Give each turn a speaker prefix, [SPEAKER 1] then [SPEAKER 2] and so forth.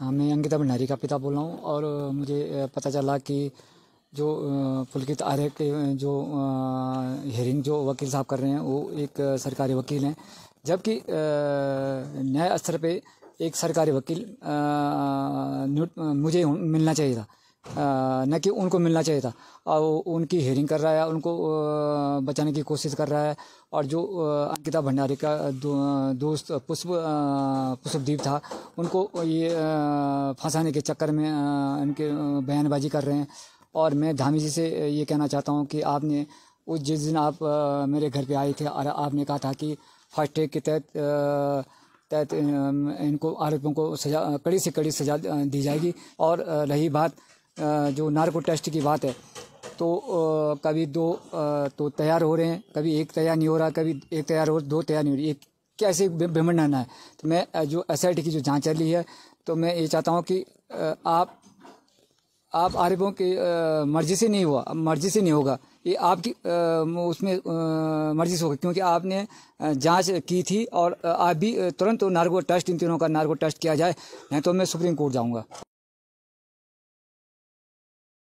[SPEAKER 1] हाँ मैं अंकिता भंडारी का पिता बोल रहा हूँ और मुझे पता चला कि जो पुलकित आर्य के जो हेयरिंग जो वकील साहब कर रहे हैं, वो एक सरकारी वकील हैं। जबकि न्याय स्तर पे एक सरकारी वकील मुझे मिलना चाहिए था। न कि उनको मिलना चाहिए था। और उनकी हेयरिंग कर रहा है, उनको बचाने की कोशिश कर रहा है। और जो अंकिता भंडारी का दोस्त पुष्प पुष्पदीप था, उनको ये फंसाने के चक्कर में इनके बयानबाजी कर रहे हैं। और मैं धामी जी से ये कहना चाहता हूँ कि आपने, उस जिस दिन आप मेरे घर पे आए थे, और आपने कहा था कि फास्ट ट्रैक के तहत तहत इनको आरोपियों को सजा, कड़ी से कड़ी सजा दी जाएगी। और रही बात जो नार्को टेस्ट की बात है तो कभी दो तो तैयार हो रहे हैं, कभी एक तैयार नहीं हो रहा, कभी एक तैयार हो, दो तैयार नहीं हो रही। एक, कैसे बेमंडाना है? तो मैं जो एसआईटी की जो जाँच चल है तो मैं ये चाहता हूँ कि आप आप आरिफों की मर्ज़ी से नहीं हुआ, मर्ज़ी से नहीं होगा। ये आपकी उसमें मर्ज़ी से होगा, क्योंकि आपने जाँच की थी और आप भी तुरंत नार्को टेस्ट, इन तीनों का नार्को टेस्ट किया जाए, नहीं तो मैं सुप्रीम कोर्ट जाऊँगा।